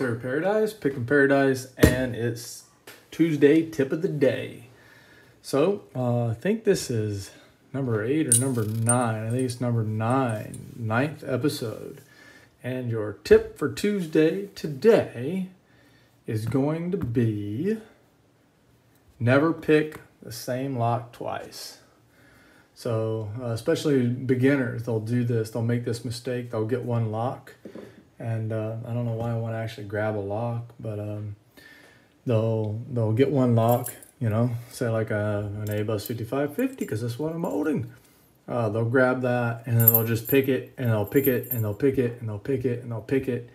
Sir Paradise, Picking Paradise, and it's Tuesday tip of the day. So uh, I think this is number eight or number nine. I think it's number nine, ninth episode. And your tip for Tuesday today is going to be never pick the same lock twice. So, uh, especially beginners, they'll do this. They'll make this mistake. They'll get one lock, and uh, I don't know why I want to actually grab a lock, but um, they'll they'll get one lock. You know, say like a, an ABUS 5550 because that's what I'm holding. Uh, they'll grab that and then they'll just pick it and they'll pick it and they'll pick it and they'll pick it and they'll pick it.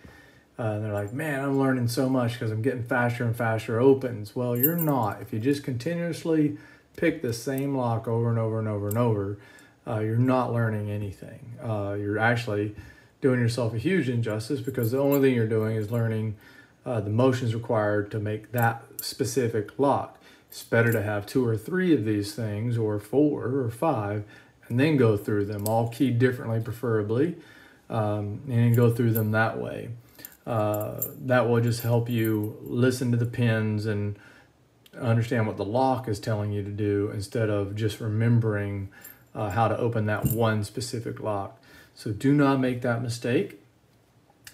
Uh, and they're like, man, I'm learning so much because I'm getting faster and faster opens. Well, you're not. If you just continuously pick the same lock over and over and over and over, uh, you're not learning anything. Uh, you're actually doing yourself a huge injustice because the only thing you're doing is learning uh, the motions required to make that specific lock. It's better to have two or three of these things, or four or five, and then go through them, all keyed differently, preferably, um, and go through them that way. Uh, that will just help you listen to the pins and understand what the lock is telling you to do instead of just remembering uh, how to open that one specific lock. So do not make that mistake.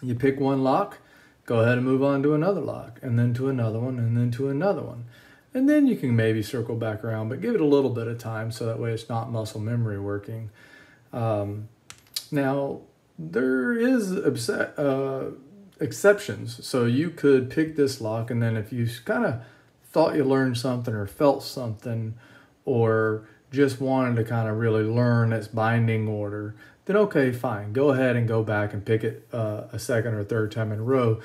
You pick one lock, go ahead and move on to another lock, and then to another one, and then to another one. And then you can maybe circle back around, but give it a little bit of time so that way it's not muscle memory working. Um, now, there is uh, exceptions. So you could pick this lock, and then if you kind of thought you learned something or felt something or just wanted to kind of really learn its binding order, then okay, fine. Go ahead and go back and pick it uh, a second or third time in a row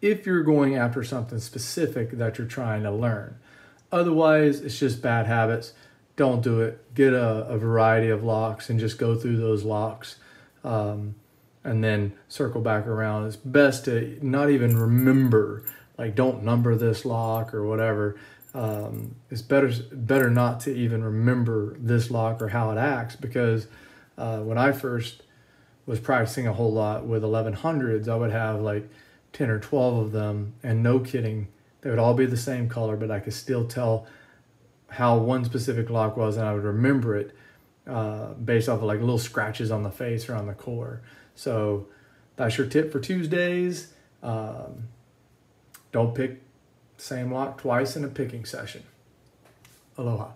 if you're going after something specific that you're trying to learn. Otherwise, it's just bad habits. Don't do it. Get a, a variety of locks and just go through those locks um, and then circle back around. It's best to not even remember like don't number this lock or whatever. Um, it's better better not to even remember this lock or how it acts because uh, when I first was practicing a whole lot with 1100s, I would have like 10 or 12 of them, and no kidding, they would all be the same color, but I could still tell how one specific lock was, and I would remember it uh, based off of like little scratches on the face or on the core. So that's your tip for Tuesdays. Um, don't pick same lock twice in a picking session. Aloha.